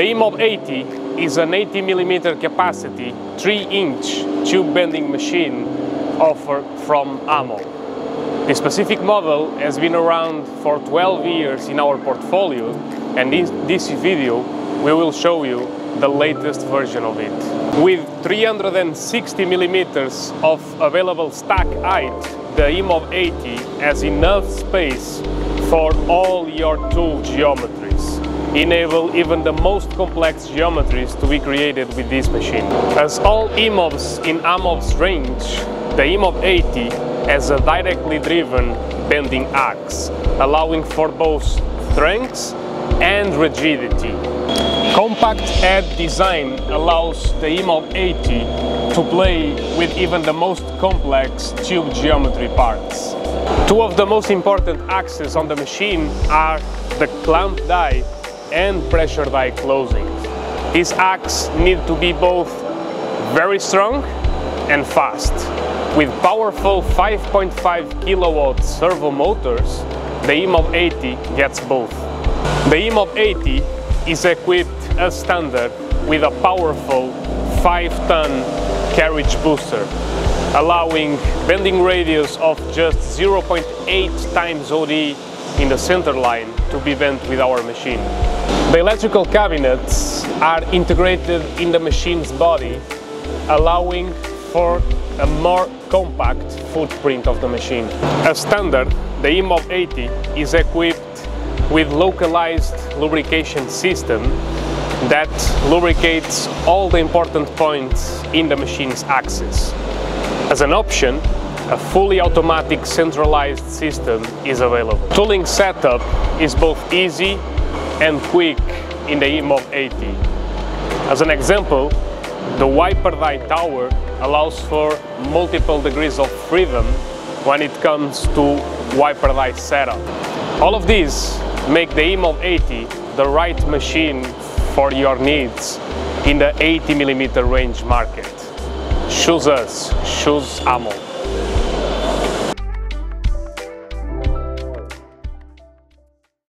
The EMOB 80 is an 80 millimeter capacity, 3 inch tube bending machine offered from AMOB. The specific model has been around for 12 years in our portfolio and in this video we will show you the latest version of it. With 360 millimeters of available stack height, the EMOB 80 has enough space for all your tool geometries. Enable even the most complex geometries to be created with this machine. As all EMOBs in AMOB's range, the EMOB 80 has a directly driven bending axe, allowing for both strength and rigidity. Compact head design allows the EMOB 80 to play with even the most complex tube geometry parts. Two of the most important axes on the machine are the clamp die and pressure die closing. This axe need to be both very strong and fast. With powerful 5.5 kilowatt servo motors, the EMOB 80 gets both. The EMOB 80 is equipped as standard with a powerful 5-ton carriage booster, allowing bending radius of just 0.8 times OD in the center line to be bent with our machine. The electrical cabinets are integrated in the machine's body, allowing for a more compact footprint of the machine. As standard, the EMOB 80 is equipped with localized lubrication system that lubricates all the important points in the machine's axis. As an option, a fully automatic centralized system is available. Tooling setup is both easy and quick in the EMOB 80. As an example, the wiper die tower allows for multiple degrees of freedom when it comes to wiper die setup. All of these make the EMOB 80 the right machine for your needs in the 80 millimeter range market. Choose us, choose AMOB.